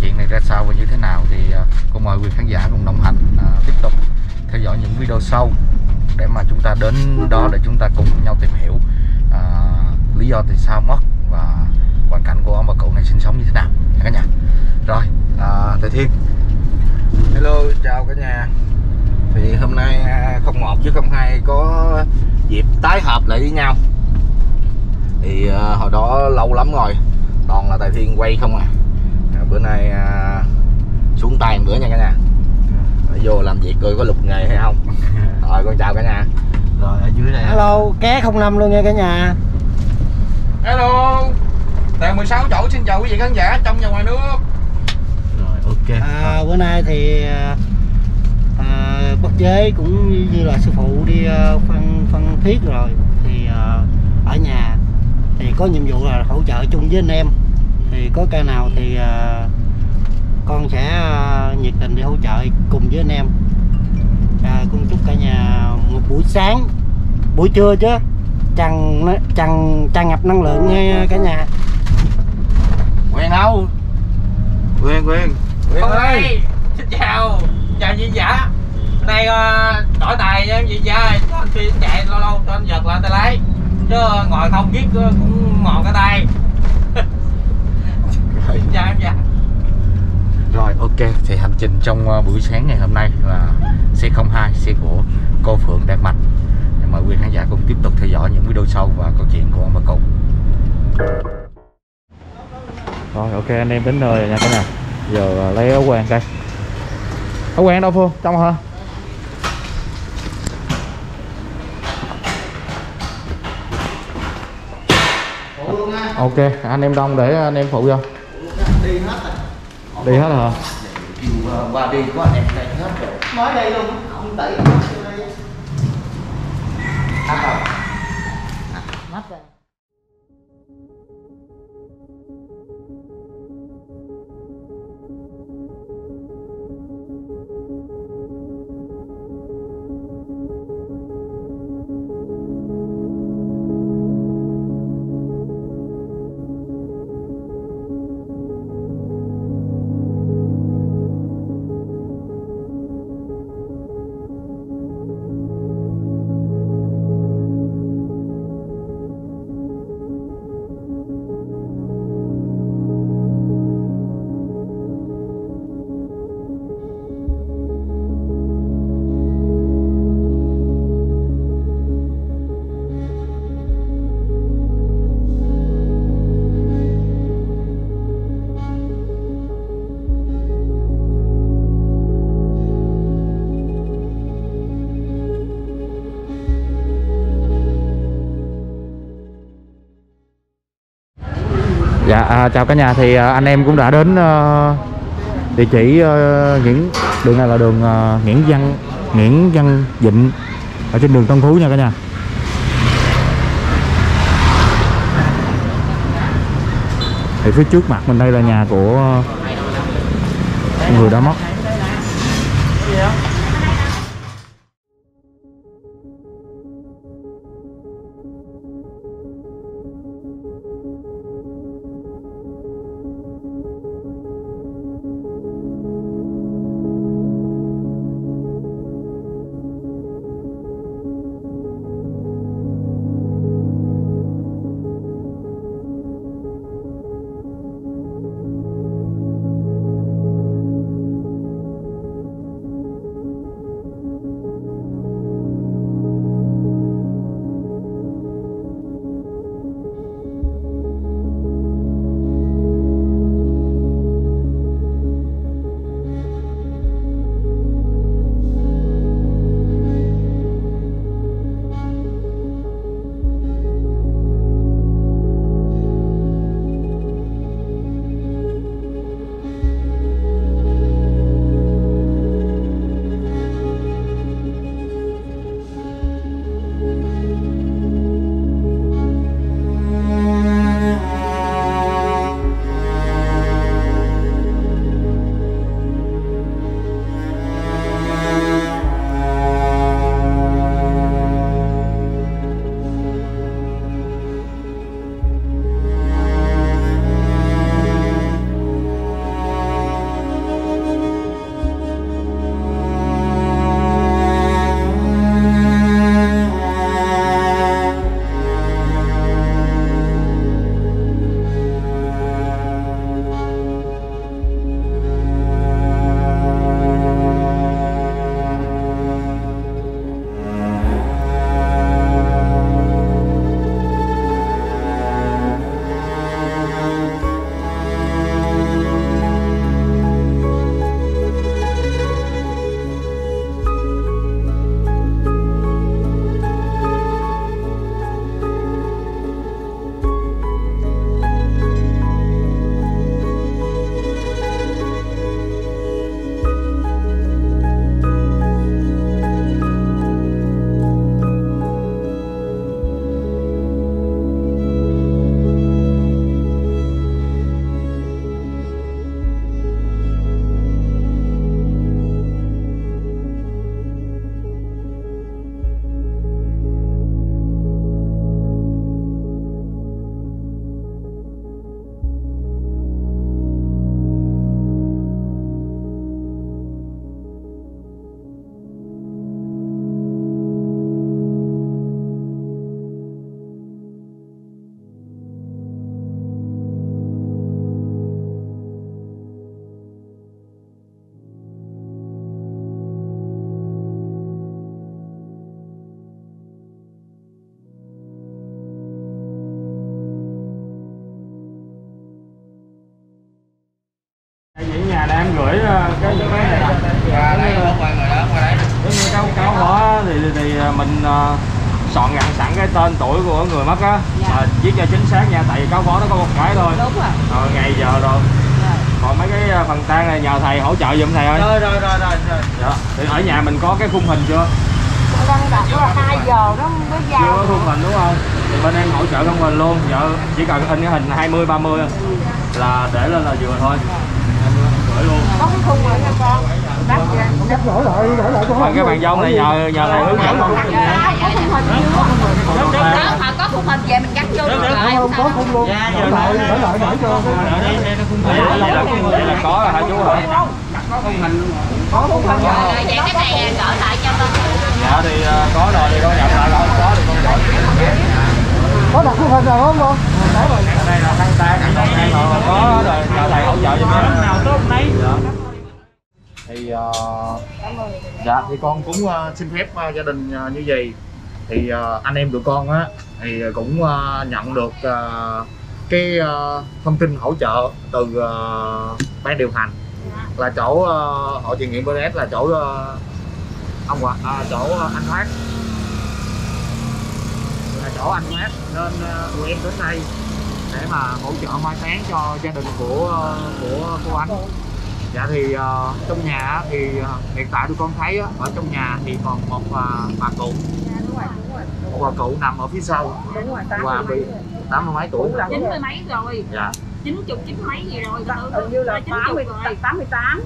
chuyện này ra sao và như thế nào thì à, cũng mời quý khán giả cùng đồng hành à, tiếp tục theo dõi những video sau để mà chúng ta đến đó để chúng ta cùng nhau tìm hiểu à, lý do tại sao mất và hoàn cảnh của ông bà cụ này sinh sống như thế nào. Nha cả nhà. Rồi à, thầy thiên. Hello, chào cả nhà. Thì hôm nay à, không 01 chứ 02 có dịp tái hợp lại với nhau. Thì à, hồi đó lâu lắm rồi Toàn là Tài Thiên quay không à. Bữa nay à, xuống tay một bữa nha cả nhà. Vô làm việc coi có lục nghề hay không. Rồi con chào cả nhà. Rồi ở dưới này Hello, ké 05 luôn nha cả nhà. Hello Tèo 16 chỗ xin chào quý vị khán giả trong và ngoài nước. Rồi ok. À, Bữa nay thì à, à, bất chế cũng như là sư phụ đi à, phân phân thiết rồi. Thì à, ở nhà thì có nhiệm vụ là hỗ trợ chung với anh em Thì có ca nào thì à, con sẽ à, nhiệt tình đi hỗ trợ cùng với anh em. À, Cũng chúc cả nhà một buổi sáng, buổi trưa chứ tràn tràn tràn ngập năng lượng nha cả nhà. Quyền đâu? Quyền Quyền Hôm ơi. xin chào. Chào chị giả. Hôm nay uh, đổi tài nha chị giả. Phi chạy lâu lâu cho anh giật lại tay lái. Chứ ngồi không biết ờ, cũng mòn cái tay Rồi. Em dạ. Rồi ok. Thì hành trình trong uh, buổi sáng ngày hôm nay là C02 xe của cô Phượng Đạt Mạch. Mời quý khán giả cùng tiếp tục theo dõi những video sau và câu chuyện của ông bà cụ. Rồi ok anh em đến nơi rồi nha cả nhà. Giờ uh, lấy áo quan đây Áo quan đâu Phương? Trong hả? Ok anh em đông để anh em phụ vô đi hết rồi Đi hết rồi hả? Qua đi có anh em đây hết rồi. Mới đây luôn ông tẩy Dạ à, chào cả nhà thì à, anh em cũng đã đến à, địa chỉ à, Nguyễn đường này là đường à, Nguyễn Văn Nguyễn Văn Vịnh ở trên đường Tân Phú nha cả nhà. Thì phía trước mặt mình đây là nhà của người đã mất. Còn mấy cái à, phần tan này nhờ thầy hỗ trợ giùm thầy ơi Rồi, rồi, rồi, rồi, rồi. dạ. thì ở nhà mình có cái khung hình chưa đang đặt là hai giờ đó mới chưa có giao khung hình đúng không thì bên em hỗ trợ khung hình luôn giờ chỉ cần in cái hình 20 30 là để lên là vừa thôi gửi luôn có cái khung rồi nha con đắt vậy đổi lại đổi lại còn cái bàn dông này nhờ nhờ thầy hướng dẫn luôn có khung hình khung hình về mình gắn vô được lại không có không luôn Dạ, đổi lại đổi lại để cho đây, đây là khung vậy là, vậy là, vậy là có rồi hả chú Có khung hình. có không không rồi vậy cái này gỡ lại cho con. Dạ thì à, có rồi thì con nhận lại không có thì con gửi có đặt khung hình nào không? Con ở đây là thăng tan thăng tan rồi. Có rồi nhờ thầy hỗ trợ giùm em. Nào tốt đấy. thì ờ, dạ thì con cũng ờ, xin phép ờ, gia đình ờ, như vậy thì uh, anh em tụi con á thì cũng uh, nhận được uh, cái uh, thông tin hỗ trợ từ uh, ban điều hành. Là chỗ uh, hội truyền nghiệm BDS là chỗ uh, ông hoặc à, chỗ uh, anh Thoát. Là chỗ anh Thoát nên uh, tụi em đến đây để mà hỗ trợ mai sáng cho gia đình của uh, của cô anh dạ thì ờ, trong nhà á, thì ờ, hiện tại tụi con thấy á, ở trong nhà thì còn một uh, bà cụ. Một bà cụ nằm ở phía sau. Đúng rồi và bị tám mươi mấy tuổi chín mươi mấy rồi. Dạ. Chín chục chín mấy gì rồi hình như là tám mươi rồi. tám mươi tám.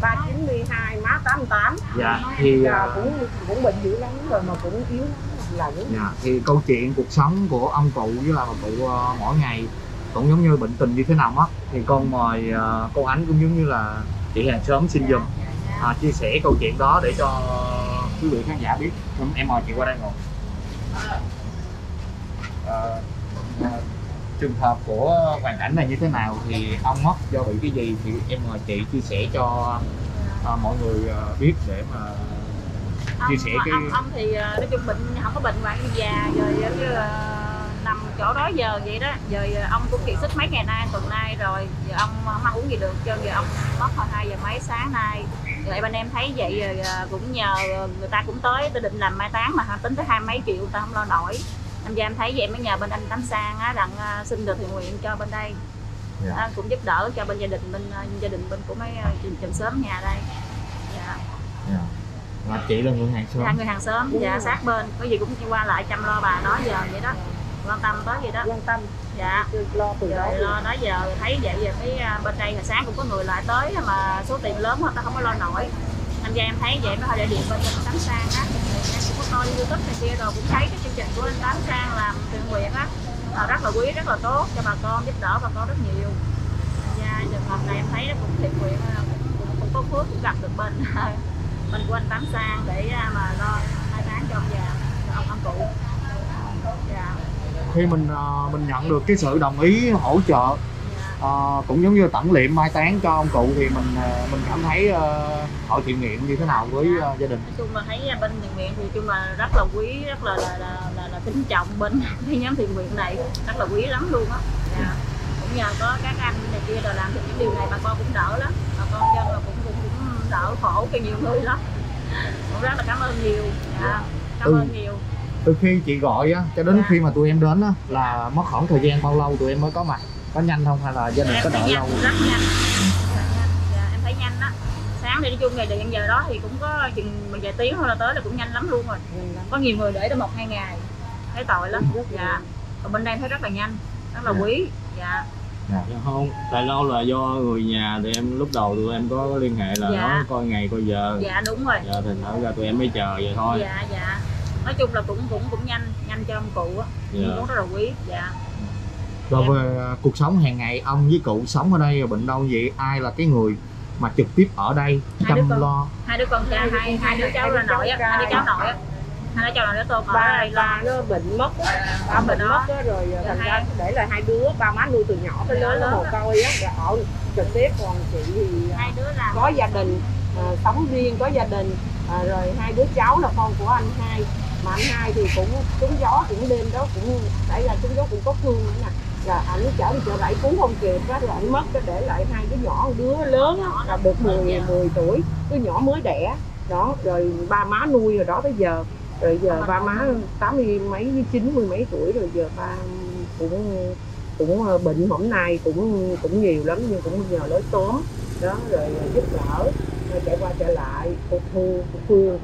Ba chín mươi hai má tám mươi tám. Dạ thì Dạ, ờ, cũng cũng bệnh dữ lắm rồi mà cũng yếu lắm là cũng dạ thì câu chuyện cuộc sống của ông cụ với là bà cụ ờ, mỗi ngày cũng giống như bệnh tình như thế nào á thì con mời ờ, cô ánh cũng giống như là chị hàng xóm xin dùm à, chia sẻ câu chuyện đó để cho quý vị khán giả biết. Em, mời chị qua đây ngồi. Ờ, ờ, trường hợp của hoàn cảnh này như thế nào thì ông mất do bị cái gì thì em mời chị chia sẻ cho ờ, mọi người ờ, biết để mà chia sẻ cái ông, ông thì nói chung bệnh không có bệnh hoạn già rồi giống như nằm chỗ đó giờ vậy đó. Giờ ờ, ông cũng kiệt sức mấy ngày nay tuần nay rồi. Giờ ông không ăn uống gì được cho giờ ông mất hồi hai giờ mấy sáng nay. Rồi anh em thấy vậy rồi ờ, cũng nhờ người ta cũng tới tôi định làm mai táng mà tính tới hai mấy triệu người ta không lo nổi. Anh gia em thấy vậy mới nhờ bên anh Tám Sang á ờ, xin được thiện nguyện cho bên đây. Dạ. Đó, cũng giúp đỡ cho bên gia đình bên ờ, gia đình bên của mấy ờ, trường, trường sớm nhà đây. Dạ. Và chị là người hàng xóm. Hai người hàng xóm. Dạ sát bên. Có gì cũng qua lại chăm lo bà đó giờ vậy đó quan tâm tới vậy đó. Quan tâm. Dạ. Lo từ đó lo đó giờ thấy vậy giờ mấy à, bên đây hồi sáng cũng có người lại tới mà số tiền lớn quá ta không có lo nổi. Anh gia em thấy vậy mới hơi để điện bên anh tám sang á. Em cũng có coi youtube này kia rồi cũng thấy cái chương trình của anh tám sang làm thiện nguyện á. Rất là quý rất là tốt cho bà con giúp đỡ bà con rất nhiều. Gia trường hợp này em thấy nó cũng thiện nguyện à, cũng, cũng, cũng có phước cũng gặp được bên bên của anh tám sang để à, mà lo hai tháng cho ông già cho ông ông cụ dạ khi mình ờ, mình nhận được cái sự đồng ý hỗ trợ ờ, cũng giống như tẩm liệm mai táng cho ông cụ thì mình ờ, mình cảm thấy ờ, hội thiện nguyện như thế nào với ờ, gia đình nói chung là thấy bên thiện nguyện thì chung là rất là quý rất là là là, là, là kính trọng bên cái nhóm thiện nguyện này rất là quý lắm luôn á dạ. cũng nhờ có các anh này kia rồi làm được những điều này bà con cũng đỡ lắm bà con dân là cũng cũng cũng đỡ khổ cho nhiều người lắm cũng rất là cảm ơn nhiều dạ. cảm Ừ. ơn nhiều từ khi chị gọi á cho đến khi mà tụi em đến á là mất khoảng thời gian bao lâu tụi em mới có mặt? Có nhanh không hay là gia đình có đợi nhanh lâu? rất nhanh Rất nhanh. dạ, em thấy nhanh đó. Sáng thì nói chung ngày điện giờ đó thì cũng có chừng một vài tiếng thôi là tới là cũng nhanh lắm luôn rồi. Có nhiều người để tới một hai ngày. Thấy tội lắm. Dạ. Còn bên đây thấy rất là nhanh rất là Dạ. quý. Dạ. Dạ. Không, tại lâu là do người nhà thì em lúc đầu tụi em có liên hệ là Dạ. nói coi ngày coi giờ. dạ đúng rồi. Dạ thì thở ra tụi em mới chờ vậy thôi. dạ dạ nói chung là cũng cũng cũng nhanh nhanh cho ông cụ á. Dạ. cũng rất là quý dạ. Rồi về ờ, cuộc sống hàng ngày ông với cụ sống ở đây rồi bệnh đâu vậy? Ai là cái người mà trực tiếp ở đây Hai đứa chăm con. lo? Hai đứa con trai hai hai đứa cháu là nội á hai đứa cháu nội á. Hai đứa cháu nội tôm ở ba đây ba lo nó bệnh mất á. ba Bệnh đó. mất á, rồi thành hai- ra để là hai đứa ba má nuôi từ nhỏ tới Từ lớn nó mồ côi á. Rồi ở trực tiếp còn chị thì à, hai đứa làm có gia đình à, sống riêng có gia đình à, rồi hai đứa cháu là con của anh hai mà anh hai thì cũng trúng gió cũng đêm đó, cũng xảy ra trúng gió cũng có thương nữa nè. Là ảnh chở đi chợ rẫy cũng không kịp á rồi ảnh mất, cái để lại hai đứa nhỏ, một đứa lớn á, là được 10 10 tuổi, đứa nhỏ mới đẻ. Đó, rồi ba má nuôi rồi đó tới giờ. Rồi giờ ba má tám mươi mấy, chín mươi mấy tuổi rồi giờ ba cũng cũng ờ, bệnh hôm nay cũng cũng nhiều lắm, nhưng cũng nhờ lối tóm. Đó, rồi giúp đỡ chạy qua chạy lại cô thu cô phương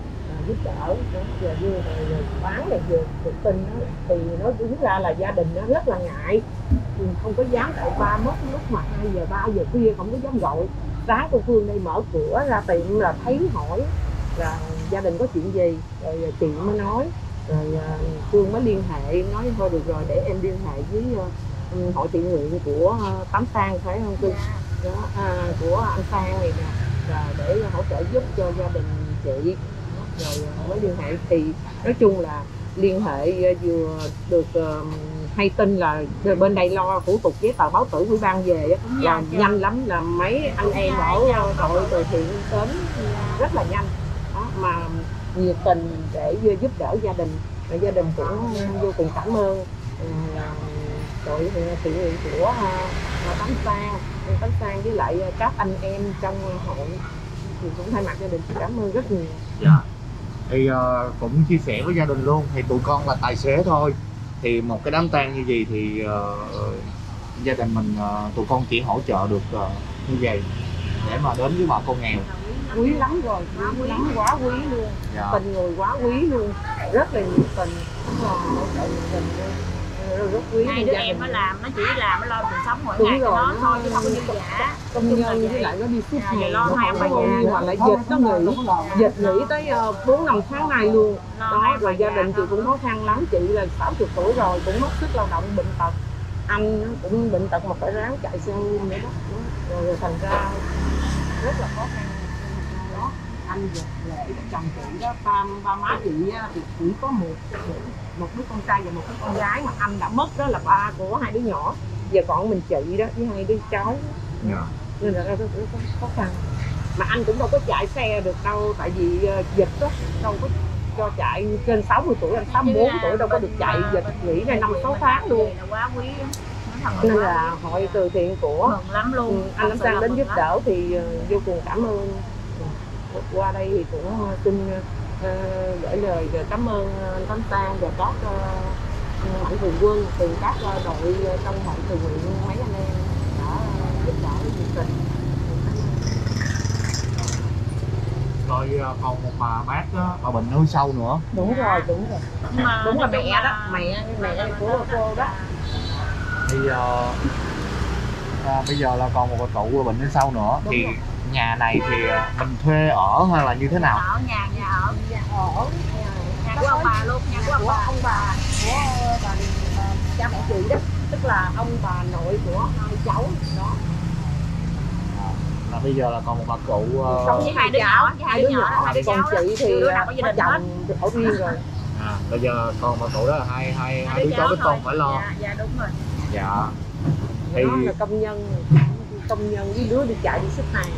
giúp đỡ giờ rồi, rồi bán là vừa được tin đó thì nói đúng ra là gia đình nó rất là ngại. Ừ, không có dám tại ba mất lúc mà hai giờ ba giờ khuya không có dám gọi. Sáng cô phương đây mở cửa ra tiệm là thấy hỏi là gia đình có chuyện gì rồi chị mới nói. Rồi à, phương mới liên hệ nói thôi được rồi để em liên hệ với à, ừ, hội thiện nguyện của à, Tám Sang phải không cưng đó, à, của anh Sang này nè là để hỗ trợ giúp cho gia đình chị rồi mới liên hệ thì nói chung là liên hệ à, vừa được à, hay tin là bên đây lo thủ tục giấy tờ báo tử ủy ban về là nhanh lắm là mấy anh em ở đội từ thiện đến rất là nhanh. Đó, mà nhiệt tình để giúp đỡ gia đình và gia đình cũng vô cùng cảm ơn ừ, đội thiện nguyện của Tấm Sang Tấm Sang với lại các anh em trong hội thì cũng thay mặt gia đình cảm ơn rất nhiều. Dạ thì ờ, cũng chia sẻ với gia đình luôn. Thì tụi con là tài xế thôi. Thì một cái đám tang như vậy thì ờ, gia đình mình ờ, tụi con chỉ hỗ trợ được ờ, như vậy để mà đến với bà con nghèo. Quý lắm rồi quý lắm quá quý luôn. Dạ. Tình người quá quý luôn. Rất là nhiệt tình. Là hỗ trợ nhiệt tình luôn Rất- quý hai đứa em nó làm nó chỉ làm nó lo cuộc sống mỗi Đúng ngày cho rồi, nó thôi chứ không có dư giả công nhân với lại nó đi À, hàng vậy lo hai có nhà. nhiều mà lại dịch nó nghỉ. dịch nghỉ tới ờ, bốn năm tháng này luôn. Đó rồi gia đình chị cũng khó khăn lắm. Chị là 60 tuổi rồi cũng mất sức lao động bệnh tật. Anh nó cũng bệnh tật mà phải ráng chạy xe ôm nữa đó. Rồi thành ra rất là khó khăn. Đó anh về lễ chồng chị đó ba ba má chị á, thì chỉ có một một đứa con trai và một đứa con gái mà anh đã mất đó là ba của hai đứa nhỏ. Giờ còn mình chị đó với hai đứa cháu. Dạ. Nên là rất, rất, rất khó khăn. Mà anh cũng đâu có chạy xe được đâu tại vì ờ, dịch đó đâu có cho chạy trên 60 tuổi anh 64 tuổi đâu có được chạy dịch nghỉ ra năm sáu tháng luôn. nên là hội từ thiện của lắm luôn. Ừ, anh sự Sang đến giúp lắm. đỡ thì ờ, vô cùng cảm ơn. Ừ. qua đây thì cũng ờ, xin ờ, gửi lời cảm ơn anh Tấm Sang và các uh, mạnh thường quân từ các ờ, đội ờ, trong hội từ nguyện mấy anh em đã giúp đỡ nhiệt tình rồi ờ, còn một bà bác đó, bà bệnh hơi sâu nữa. Đúng rồi đúng rồi. Mà đúng là nói chung mẹ đó mẹ mẹ của cô đó. thì ờ, à, bây giờ là còn một bà cụ bệnh hơi sâu nữa. Đúng thì rồi. Nhà này thì ờ, mình thuê ở hay là như thế nào? Ở nhà nhà ở nhà ở. Nhà của ông bà luôn nhà của ông bà. Ông bà. Của bà, bà cha mẹ chị đó. Tức là ông bà nội của hai cháu đó. Là bây giờ là còn một bà cụ ờ, sống với hai đứa nhỏ với hai đứa nhỏ hai đứa đó. chị thì Đứa nào có gia có đình hết. chồng ở riêng rồi. À, bây giờ còn bà cụ đó là hai hai hai đứa cháu đứa con phải lo. Dạ, dạ đúng rồi. Dạ. Thì là công nhân công nhân với đứa đi chạy đi xếp hàng.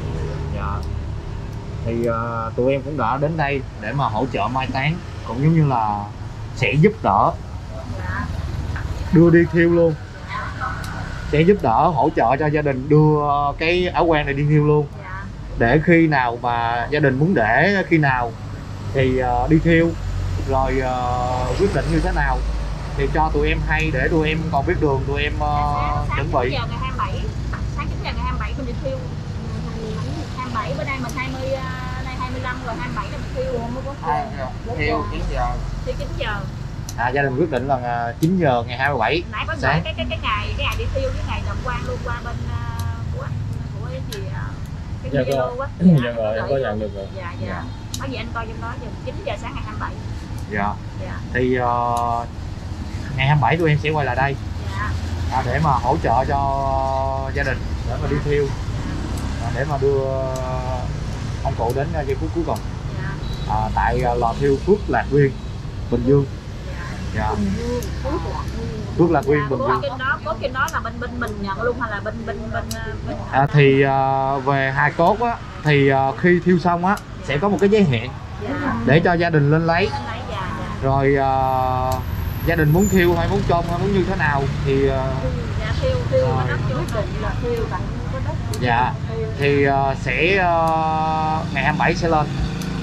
Dạ. Thì ờ, tụi em cũng đã đến đây để mà hỗ trợ mai táng cũng giống như là sẽ giúp đỡ. Đưa đi thiêu luôn. Sẽ giúp đỡ hỗ trợ cho gia đình đưa cái áo quan này đi thiêu luôn. Dạ để khi nào mà gia đình muốn để khi nào thì ờ, đi thiêu. Rồi ờ, quyết định như thế nào thì cho tụi em hay để tụi em còn biết đường tụi em sáng, chuẩn bị. 9 giờ ngày 27 sáng 9 giờ ngày 27 mình đi thiêu Ừ, 27 bữa nay mình 20 à, nay 25 rồi 27 là mình thiêu không? Có Thiêu. 9 giờ. thiêu 9 giờ. À, gia đình quyết định là ờ, 9 giờ ngày 27 nãy có gửi cái cái cái ngày cái ngày đi thiêu cái ngày đồng quan luôn qua bên à, của anh của cái gì à, cái Dạ rồi. Zalo á. Dạ rồi em có nhận được rồi. dạ dạ. Có gì anh coi trong đó giờ 9 giờ sáng ngày 27 dạ. Dạ. Thì ờ, ngày 27 tụi em sẽ quay lại đây. Dạ. À, để mà hỗ trợ cho gia đình để mà đi thiêu. À, để mà đưa ông cụ đến ờ, giây phút cuối cùng. Dạ. À, tại ờ, lò thiêu Phước Lạc Nguyên Bình Dương. Dạ. Phước Lạc Nguyên. Dạ, Bình Dương. đó có trên đó là bên bên mình nhận luôn hay là bên bên bên à, bên à, thì ờ, về hai cốt á thì ờ, khi thiêu xong á sẽ có một cái giấy hẹn dạ. để cho gia đình lên lấy. Rồi ờ, gia đình muốn thiêu hay muốn chôn hay muốn như thế nào thì ờ, dạ thiêu thiêu định là thiêu tặng cái đất của Dạ. thì ờ, sẽ ờ, ngày 27 sẽ lên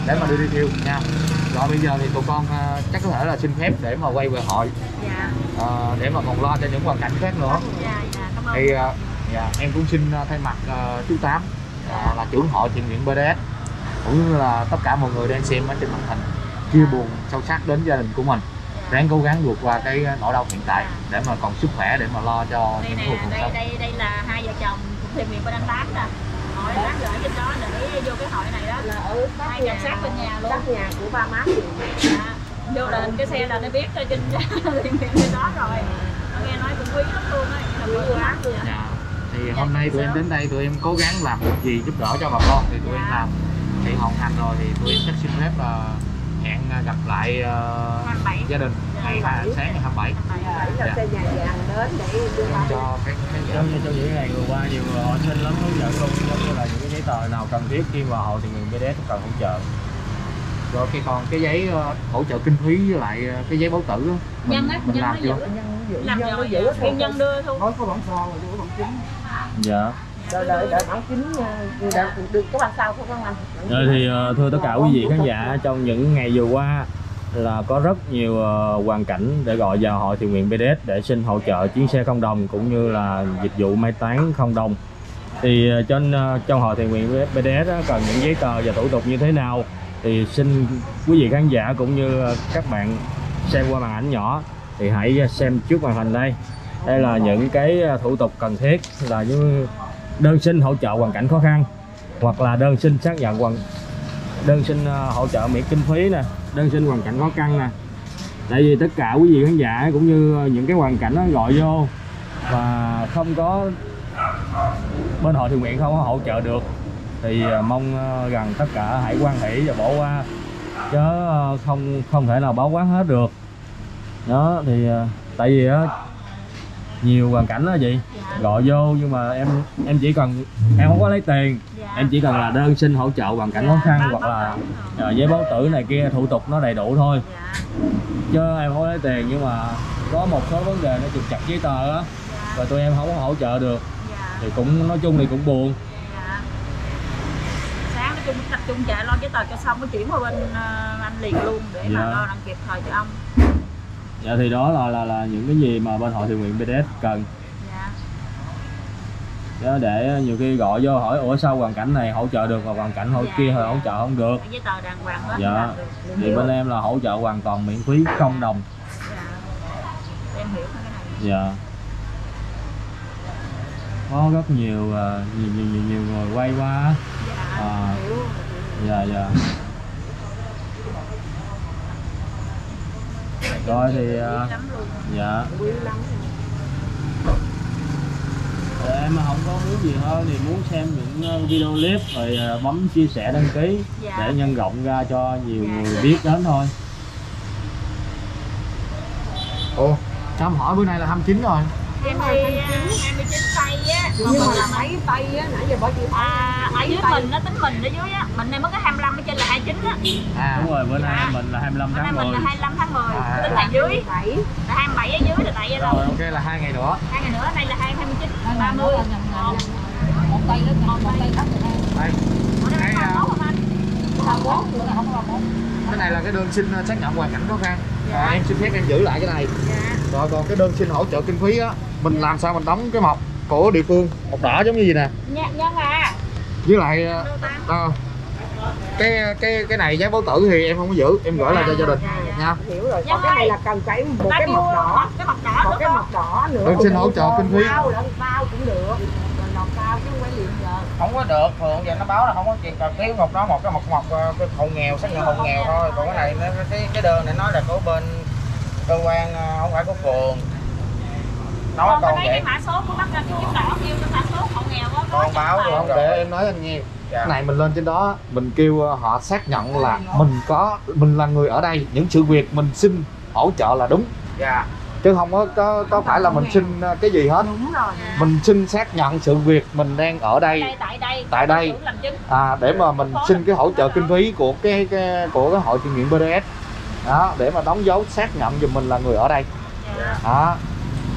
để mà đưa đi thiêu nha. Rồi bây giờ thì tụi con ờ, chắc có thể là xin phép để mà quay về hội. Dạ. Ờ, để mà còn lo cho những hoàn cảnh khác nữa. Dạ dạ cảm ơn. Thì ờ, dạ, em cũng xin ờ, thay mặt ờ, chú Tám ờ, là trưởng hội thiện nguyện BDS cũng như là tất cả mọi người đang xem ở trên màn hình chia buồn sâu sắc đến gia đình của mình. Ráng cố gắng vượt qua cái nỗi đau hiện tại để mà còn sức khỏe để mà lo cho đây những người còn đây sống đây đây là hai vợ chồng thêm miền bên anh tám nè. Hội lát gửi trên đó để vô cái hội này đó. Là ở sát hai nhà sát bên nhà luôn. sát nhà của ba má chị. Dạ. vô lên cái xe là nó biết trên trên trên đó rồi. Nó nghe nói cũng quý lắm luôn á là quý quá. Dạ. Thì hôm nay tụi em đến đây tụi em cố gắng làm một gì giúp đỡ cho bà con. Thì tụi em Dạ. làm thì hoàn thành rồi thì tụi em chắc xin phép là hẹn à, gặp lại 27. gia đình. Ngày hai sáng ngày 27 bảy. Là Dạ. xe nhà vàng đến để đưa ba cho cái cái Giống như trong những ngày vừa qua nhiều người họ xin lắm hướng dẫn luôn. Giống như là những cái giấy tờ nào cần thiết khi vào hội thì người BDS cần hỗ trợ. Rồi cái còn cái giấy ờ, hỗ trợ kinh phí với lại ờ, cái giấy báo tử á, mình, nhân á mình nhân làm nó chưa? giữ. Làm rồi nhân nhân đưa thôi. Nói có bản sao rồi đưa bản chính. Dạ đợi đợi đợi bản chính ờ, đợi được cái bản sao không anh Rồi ờ, thì ờ, thưa tất cả quý vị khán giả, trong những ngày vừa qua là có rất nhiều hoàn cảnh để gọi vào hội thiện nguyện BDS để xin hỗ trợ chuyến xe không đồng cũng như là dịch vụ mai táng không đồng. Thì trên trong hội thiện nguyện BDS cần những giấy tờ và thủ tục như thế nào thì xin quý vị khán giả cũng như các bạn xem qua màn ảnh nhỏ thì hãy xem trước màn hình đây. Đây là những cái thủ tục cần thiết là như đơn xin hỗ trợ hoàn cảnh khó khăn, hoặc là đơn xin xác nhận hoàn đơn xin ờ, hỗ trợ miễn kinh phí nè, đơn xin hoàn cảnh khó khăn nè. Tại vì tất cả quý vị khán giả cũng như ờ, những cái hoàn cảnh nó gọi vô và không có bên hội thiện nguyện không có hỗ trợ được, thì ờ, mong rằng tất cả hãy quan hỷ và bỏ qua. Chứ không không thể nào báo quán hết được. Đó, thì tại vì á nhiều hoàn cảnh đó vậy. dạ gọi vô nhưng mà em em chỉ cần em không có lấy tiền. Dạ. Em chỉ cần là đơn xin hỗ trợ hoàn cảnh khó khăn Dạ, hoặc là ờ, giấy báo tử này kia thủ tục nó đầy đủ thôi. Dạ. Chứ em không có lấy tiền nhưng mà có một số vấn đề nó trục chặt giấy tờ á. Dạ. Và tụi em không có hỗ trợ được. Dạ. Thì cũng nói chung thì cũng buồn. Dạ. Sáng nói chung tập trung chạy lo giấy tờ cho xong mới chuyển qua bên ờ, anh liền luôn để mà Dạ. lo đặng kịp thời cho ông. Dạ thì đó là là là những cái gì mà bên hội thiện nguyện BDS cần. dạ Đó, để nhiều khi gọi vô hỏi ủa sao hoàn cảnh này hỗ trợ được và hoàn cảnh hỗ Dạ, kia hỗ trợ không được? Giấy tờ đàng hoàng hết Dạ. thì bên em là hỗ trợ hoàn toàn miễn phí không đồng. Dạ. Em hiểu cái này. Dạ. Có rất nhiều ờ, nhiều nhiều nhiều, nhiều người quay qua dạ à, dạ dạ. Rồi thì ờ, dạ Thì em mà không có muốn gì hơn thì muốn xem những ờ, video clip rồi ờ, bấm chia sẻ đăng ký Dạ. để nhân rộng ra cho nhiều Dạ. người biết đến thôi ồ cho em hỏi bữa nay là 29 rồi em à, 29 tay á. Nhưng mà là mấy tay á nãy giờ bỏ chị à, ở dưới mình nó tính mình ở dưới á. Mình này mới có 25 ở trên là 29 á. À đúng rồi bữa nay Dạ. mình là 25 bữa nay tháng mình 10 là 25 tháng 10 À. tính là dưới. Là 27 ở dưới là tại vậy rồi ok là hai ngày nữa. Hai ngày nữa đây là 2 29 30 một một tay đó một tay khác rồi đây Cái, à, ba này là cái đơn xin xác nhận hoàn cảnh khó khăn. Dạ. Rồi, em xin phép em giữ lại cái này. Dạ. Rồi còn cái đơn xin hỗ trợ kinh phí á mình làm sao mình đóng cái mộc của địa phương? Mộc đỏ giống như gì nè. Nhân, nhân à. Với lại ờ, ờ, cái cái cái này giấy báo tử thì em không có giữ. Em gửi lại cho gia đình Dạ, nha. Hiểu rồi. Còn cái này là cần phải một cái mộc đỏ. cái mọc đỏ một cái mộc đỏ nữa Đơn xin hỗ trợ kinh phí. bao lẫn bao cũng được. Mình làm cao chứ không có được thường giờ nó báo là không có chuyện cần thiếu một đó một cái mộc mộc ờ, cái hộ nghèo xác nhận hộ nghèo thôi. Còn cái này nó cái cái đơn này nói là của bên cơ quan không phải của phường nói con cái mã số của bác cái chữ đỏ kêu cái mã số hộ nghèo có Con báo rồi. không để em nói anh nghe. Dạ. cái này mình lên trên đó mình kêu ờ, họ xác nhận là mình có mình là người ở đây. Những sự việc mình xin hỗ trợ là đúng. Dạ. Chứ không có có, có phải là mình xin ờ, cái gì hết. Đúng rồi. Mình xin xác nhận sự việc mình đang ở đây đây tại đây. Tại đây. À, để mà mình xin cái hỗ trợ kinh phí của cái, cái của cái hội thiện nguyện BDS đó để mà đóng dấu xác nhận giùm mình là người ở đây. Dạ. đó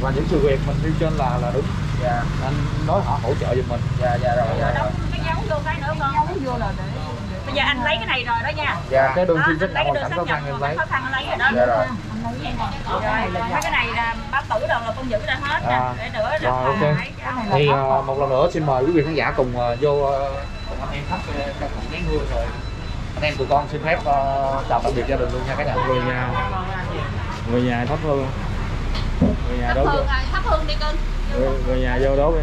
và những sự việc mình nêu trên là là đúng. Dạ. Anh nói họ hỗ trợ giùm mình. Dạ dạ rồi dạ đóng cái dấu vô cái nữa con. Vô là để bây giờ anh lấy cái này rồi đó nha. Dạ cái đơn xin anh nhận cái hoàn cảnh khó khăn em nhận lấy khó khăn anh lấy rồi đó. Dạ rồi. Rồi. Mấy cái này là báo tử đâu là con giữ ra hết nè. À, để nữa là rồi, ok. cho thì ờ, một lần nữa xin mời quý vị khán giả cùng ờ, vô ờ, cùng anh em thắp cho cùng nén hương rồi. Anh em tụi con xin phép ờ, chào tạm biệt gia đình luôn nha cả nhà người nhà. Người nhà thắp hương người nhà đốt hương rồi thắp hương đi cưng. Người, người nhà vô đốt đi.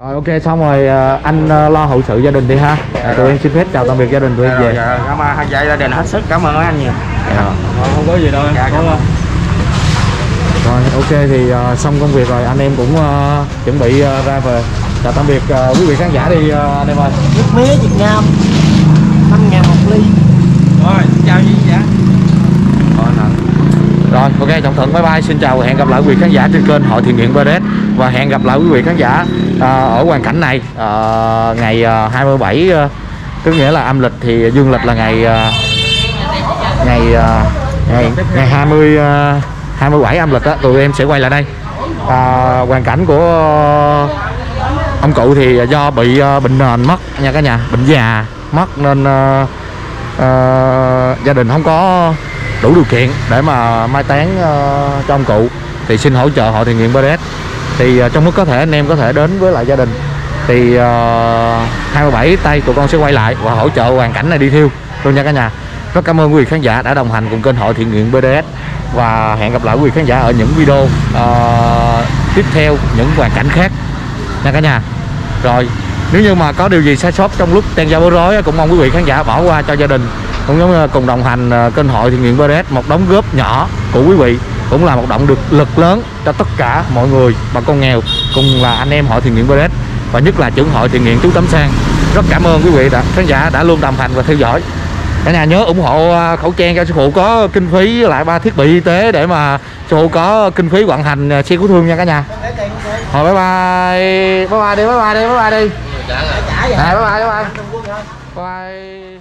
Rồi ok xong rồi ờ, anh ờ, lo hậu sự gia đình đi ha. À, tụi em xin phép chào tạm biệt gia đình tụi em về. Dạ cảm ơn. Hai gia đình hết sức cảm ơn anh nhiều. Dạ. Không có gì đâu em. Dạ, cảm ơn. rồi ok thì ờ, xong công việc rồi. Anh em cũng ờ, chuẩn bị ờ, ra về. Chào tạm biệt ờ, quý vị khán giả đi ờ, anh em ơi. Nước mía Việt Nam 5 ngàn một ly. Rồi chào gì dạ rồi ok Trọng Thuận bye bye. Xin chào và hẹn gặp lại quý vị khán giả trên kênh Hội Thiện Nguyện BDS Và hẹn gặp lại quý vị khán giả à, ở hoàn cảnh này à, ngày à, 27 à, Tức nghĩa là âm lịch thì dương lịch là ngày à, à, ngày ngày ngày 20 27 âm lịch á. Tụi em sẽ quay lại đây. À, hoàn cảnh của ông cụ thì do bị bệnh nền mất nha cả nhà bệnh già mất nên à, à, gia đình không có đủ điều kiện để mà mai táng uh, cho ông cụ. Thì xin hỗ trợ hội thiện nguyện BDS thì uh, trong mức có thể anh em có thể đến với lại gia đình. Thì ờ, uh, 27 tay tụi con sẽ quay lại và hỗ trợ hoàn cảnh này đi thiêu luôn nha cả nhà. Rất cảm ơn quý vị khán giả đã đồng hành cùng kênh hội thiện nguyện BDS và hẹn gặp lại quý vị khán giả ở những video uh, tiếp theo những hoàn cảnh khác. Nha cả nhà. Rồi nếu như mà có điều gì sai sót trong lúc đang giao bối rối cũng mong quý vị khán giả bỏ qua cho gia đình cũng giống cùng đồng hành ờ, kênh hội thiện nguyện BDS một đóng góp nhỏ của quý vị cũng là một động lực lực lớn cho tất cả mọi người bà con nghèo cùng là anh em hội thiện nguyện BDS và nhất là trưởng hội thiện nguyện chú Tấm Sang rất cảm ơn quý vị đã khán giả đã luôn đồng hành và theo dõi. Cả nhà nhớ ủng hộ ờ, khẩu trang cho sư phụ có kinh phí lại ba thiết bị y tế để mà sư phụ có kinh phí vận hành ờ, xe cứu thương nha cả nhà. Rồi bye bye. Bye bye đi bye bye đi bye bye đi. Bye bye bye bye. Bye bye